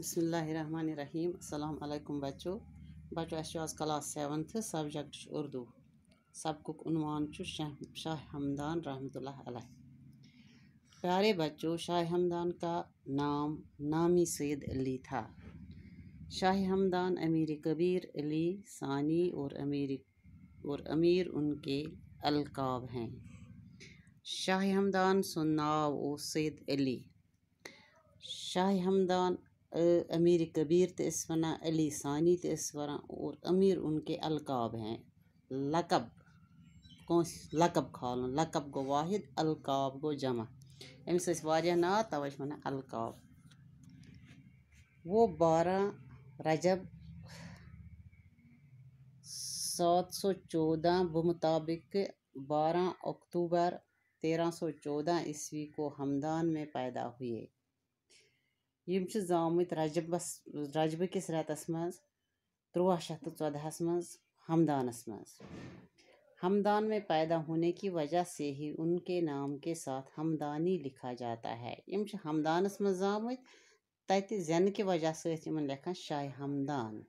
Assalamu alaikum बच्चों। बच्चों अस आज क्लास सेवन्थ, सब्जेक्ट उर्दू। सबकुक उनवान शाह शाह हमदान अलैह। प्यारे बच्चों, शाह हमदान का नाम नामी सैद अली था। शाह हमदान अमीर कबीर अली सानी और अमीर और अमीर उनके अलकाब हैं। शाह हमदान सुन नाव ओ सैद अली। शाह हमदान अमीर कबीर तस वन, अली सानी तस वन और अमीर उनके अलकाब हैं। लकब, कौन लकब खाल लकब गो वाहिद, अलकाब गो जमा। अमिस ना तवे वन अलकाब। वो बारह रजब सात सौ चौदह बमुताबिक बारह अक्टूबर तेरह सौ चौदह ईस्वी को हमदान में पैदा हुए। यम जामुत रजबस रजब किस रतस मज त्रुवा शत तो चौदहस मज हमदानस मज हमदान में पैदा होने की वजह से ही उनके नाम के साथ हमदानी लिखा जाता है यम हमदानस मज जामुत तत जन की वजह से लिखा शाह हमदान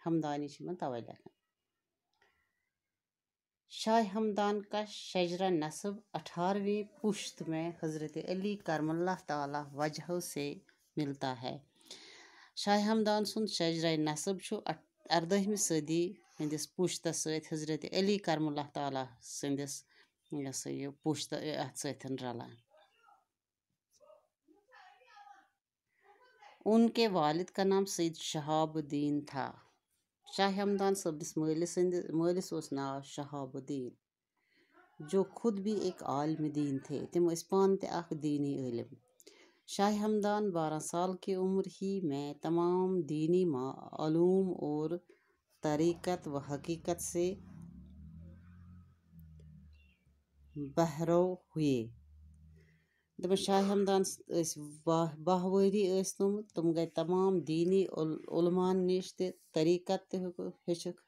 हमदानी तवे लिखा शाह हमदान का शजरा नसब अठारहवीं पुश्त में हज़रत अली मिलता है। शाह हमदान सुन शजरा नसब अर्दहमि सदी हंदिस पुश्त सत हज़रत अली सदिस यह पुश्त रलान उनके वालिद का नाम सईद शहाबुद्दीन था। शाह हमदान सबिस मलिस मलिस नाव शहाबुद्दीन, जो खुद भी एक आलम दीन थे। तम पान इलम। शाह हमदान बारह साल की उम्र ही में तमाम दीनी मालूम और तरीक़त व हकीकत से बहरो हुए। दप शाह हमदान बाह वरी तुम तुम गए तमाम दीनी उलमान निश तरीक़त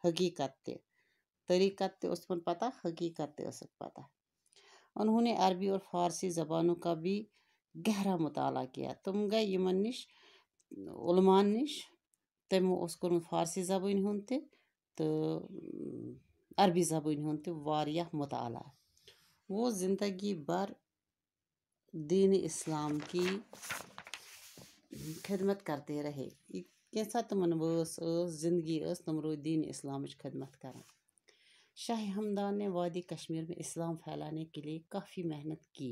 हकीकत, तरीक़त तुम पता, हकीकत तक पता। उन्होंने अरबी और फ़ारसी ज़बानों का भी गहरा मुताला किया। तुम गए यमन नश उलमान नश तमो कोर्मुत फारसी जबान हूँ तो अरबी हूँ मुताला। वो ज़िंदगी भर दीन इस्लाम की खिदमत करते रहे। कैसा तमन वस ज़िंदगी तुम रो दीन इस्लाम खिदमत कर। शाह हमदान ने वादी कश्मीर में इस्लाम फैलाने के लिए काफ़ी मेहनत की।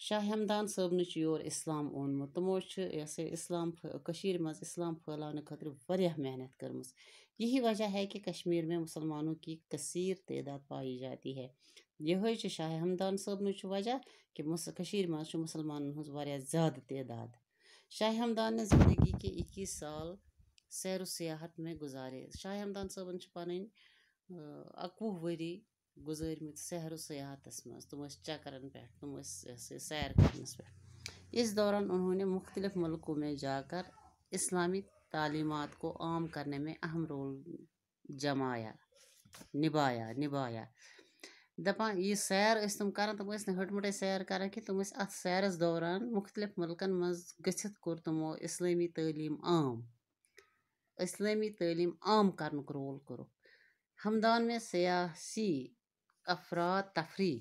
शाह हमदान सबन योर इस्लाम ओनमुत तमो इस्लाम मज इस्लाम फैलाने खतर मेहनत कर यही वजह है कि कश्मीर में मुसलमानों की कसीर तदाद पाई जाती है। यह शाह हमदान सबन वजह कि मज मुसलमानों ज़्यादा तदाद। शाह हमदान ने ज़िंदगी के इक्कीस साल सैर सियाहत में हमदान सबन पन अकवुह वरी गुजरम सहर सयाहत मज तुम चक्कर पे तुम सैर करनस पे इस दौरान उन्होंने मुख्तलिफ़ मुल्कों में जाकर इस्लामी तालीमत को आम करने में अहम रोल जमाया निभाया निभाया दपान यह सैर तुम कर तुम हटमुटे सैर कर कि तुम अत सैरस दौरान मुख्तलिफ़ मुल्कन मज गथित कोर तमो इस्लामी तलीम आम इस्लामी तलीम आम कर रोल कोर हमदान में सियासी अफरा तफरी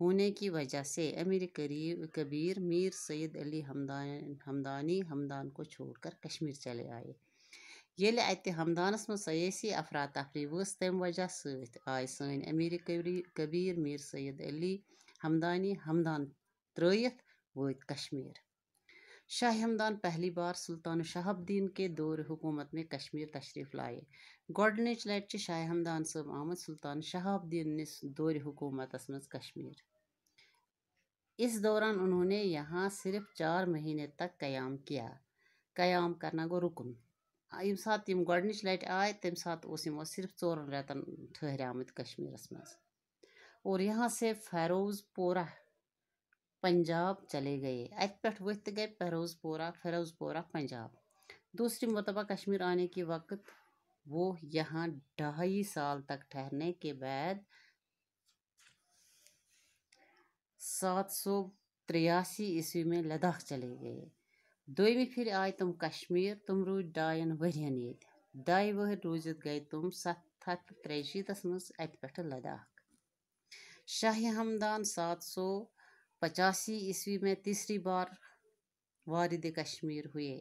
होने की वजह से अमीर करीब, कबीर मीर सैद अली हमदान, हमदानी हमदान को छोड़कर कश्मीर चले आए। ये अत हमदानस मज सयासी अफरा तफरी वस तम वजह सत आय सन अमीर कबीर मीर सैद अली हमदानी हमदान त्रयित वत कश्मीर। शाह हमदान पहली बार सुल्तान शहाबुद्दीन के दौर हुकूमत में कश्मीर तशरीफ़ लाए। गोडनच लट शाह हमदान सब आमद सुल्तान शहाबुद्दीन दौर हुकूमत मज कश्मीर। इस दौरान उन्होंने यहाँ सिर्फ़ चार महीने तक क़याम किया। क़याम करना गो रुकन। यम सात लट आए तम सात सिर्फ़ चोरन रेतन ठहरामत कश्मीरस मज और यहाँ से फ़ैरोज़पोरा पंजाब चले गए। अत पे वथ गए फरोजपोरा, फिरोजपोरा, पंजाब। दूसरी मरतबा कश्मीर आने के वक्त वो यहाँ ढाई साल तक ठहरने के बाद सात सौ तिरासी ईस्वी में लद्दाख चले गए। दोमि फिर आय तुम कश्मीर, तुम रूद डायन वरियन ये। दाय वहर रूजित गए तुम सत्त हथ त्रेशीतस मज अत पे लद्दाख। शाह हमदान सात सौ पचासी ईस्वी में तीसरी बार वारिद कश्मीर हुए।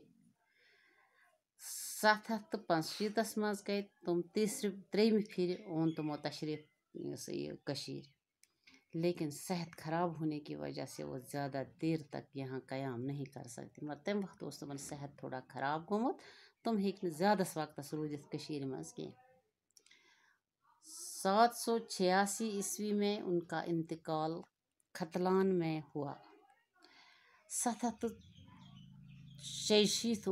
सत्त हथ तो पंशीतस मज गए तुम तीसरी त्रेम फिर ओन तुमो तशरीफ़ कशीर। लेकिन सेहत ख़राब होने की वजह से वो ज़्यादा देर तक यहाँ क़याम नहीं कर सकती। मगर तम वक्त उस तुम सेहत थोड़ा ख़राब गोमुत तुम हेक ज़्यादा वक्त रूदित कशीर मज कह सात सौ छियासी ईस्वी में उनका इंतकाल खतलान में हुआ। सतहत शैशीत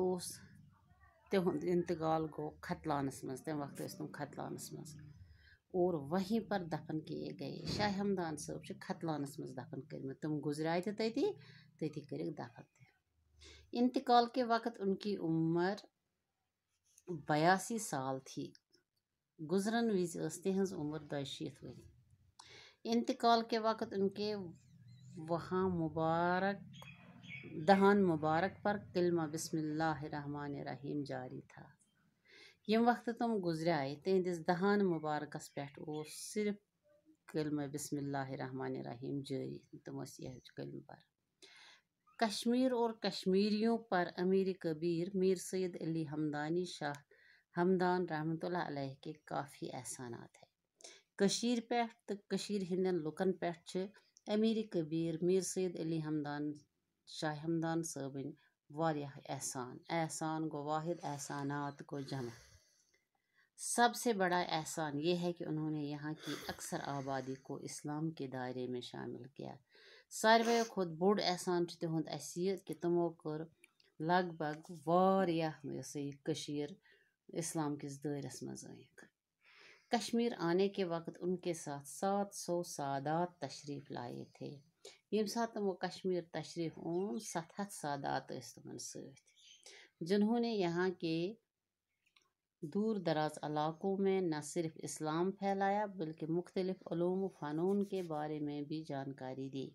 तिहुंद इंतकाल गो खतलानस मज तम वक्त तुम खतलानस मज और वहीं पर दफन किए गए। शाह हमदान सब खतलानस मज दफन कर तुम गुजराए तथी तथी कर दफन इंतकाल के वक्त उनकी उम्र बयासी साल थी। गुजरन विज तहज उम्र दोशीत वरी इंतकाल के वक्त उनके वहाँ मुबारक, दहान मुबारक पर कलमा बिस्मिल्लाह रहीम जारी था। यम वक्त तुम गुजराए तहदिस दहान मुबारकस पे सिर्फ़ कलम बिस्मिल्लाहिर्रहमानिर्रहीम जारी तुम यह कलम पर। कश्मीर और कश्मीरियों पर अमीर कबीर मीर सैद अली हमदानी शाह हमदान रहमत के काफ़ी एहसानात है। कशीर पे तो कशीर हिंदन लुकन पे अमीर कबीर मीर सैद अली हमदान, शाह हमदान सबन वारियाह एहसान एहसान गो वाहिद, एहसानात को जमा। सबसे बड़ा एहसान ये है कि उन्होंने यहाँ की अक्सर आबादी को इस्लाम के दायरे में शामिल किया। सारे खुद बोड़ एहसान तुद अस कि तमो कर लगभग वारियाह कशीर इस्लाम किस दायरस मज कश्मीर आने के वक्त उनके साथ सात सौ सादात तशरीफ़ लाए थे। ये सात वो कश्मीर तशरीफ़ ओन सत हथ सादात तमन जिन्होंने यहाँ के दूर दराज इलाकों में न सिर्फ़ इस्लाम फैलाया, बल्कि मुख्तलिफ़ फ़नून फ़नून के बारे में भी जानकारी दी।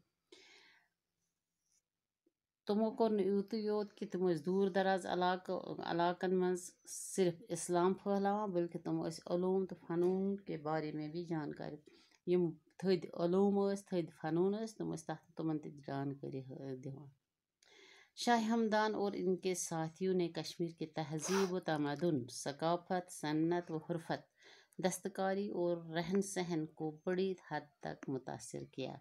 तुमो को यूत कि तुम दूर दराज इलाकन मज सिर्फ़ इस्लाम फैलावा बल्कि तुम ूम तो फ़नून के बारे में भी जानकारी यम थद ूम थद फ़नून तुम तुम जानकारी दिवान शाह हमदान और इनके साथियों ने कश्मीर की तहजीब व तमदन सकाफत सन्नत व हरफत दस्तकारी और रहन सहन को बड़ी हद तक मुतासर किया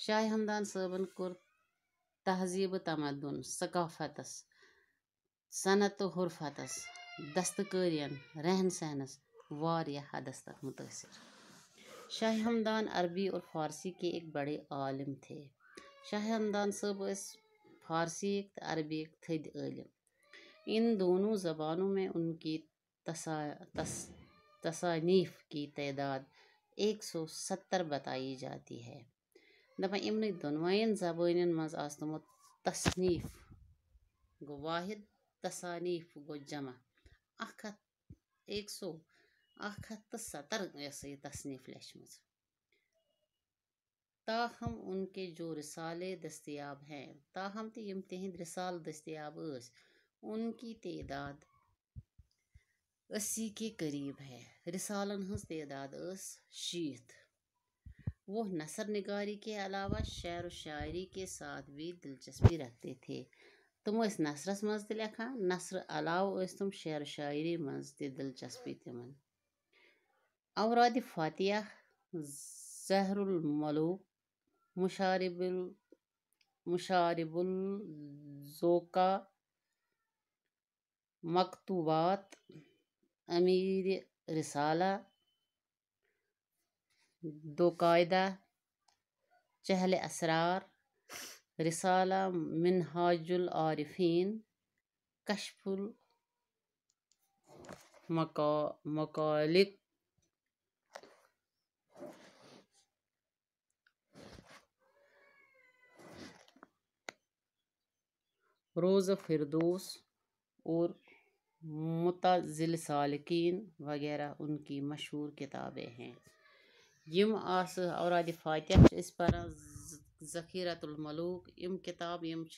शाह हमदान सबन तहजीब तमदन सकाफतस सनत हरफतस दस्तकारियन रहन सहनस हदस तक मुतासर शाह हमदान अरबी और फ़ारसी के एक बड़े आलिम थे शाह हमदान सब फ़ारसी तो अरबी थद इलम इन दोनों ज़बानों में उनकी तसा, तस, तसानीफ़ की तदाद एक सौ सत्तर बताई जाती है दपा इमन दोनवन जबान मज तमो तसनीफ़ गो वाहिद तसानीफ़ गो जमा अख एक सौ अख तो सतर तसनीफ़ लेचम ताहम उनके जो रिसाले दस्तियाब हैं ताहम तो यम तिहद रिसाल दस्तियाब उनकी तदाद अस्सी के करीब है रिसालन हज तदाद शीत वो नसर निगारी के अलावा शेर व शायरी के साथ भी दिलचस्पी रखते थे। तुम नसरस मज लिखा नसर अलाव तुम शेर शायरी मज दिलचस्पी तिमन अवराद फातिया जहरुल मलूक, मुशारिबुल मुशारिबुल ज़ोका, मकतूबात, अमीर रिसाला दो कायदा चहल असरार, रिसाला मिनहाजुल आरिफीन, कशफुल मका, मकालिक, रोज़ फिरदोस और मुतजिल सालकिन वगैरह उनकी मशहूर किताबें हैं। यम आस औराद फातिह इस पर ज़खीरतुल मलूक यम किताब यम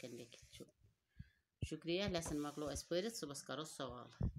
कन लिखित शुक्रिया लेसन मकलो अस पढ़ित सुबस करो सवाल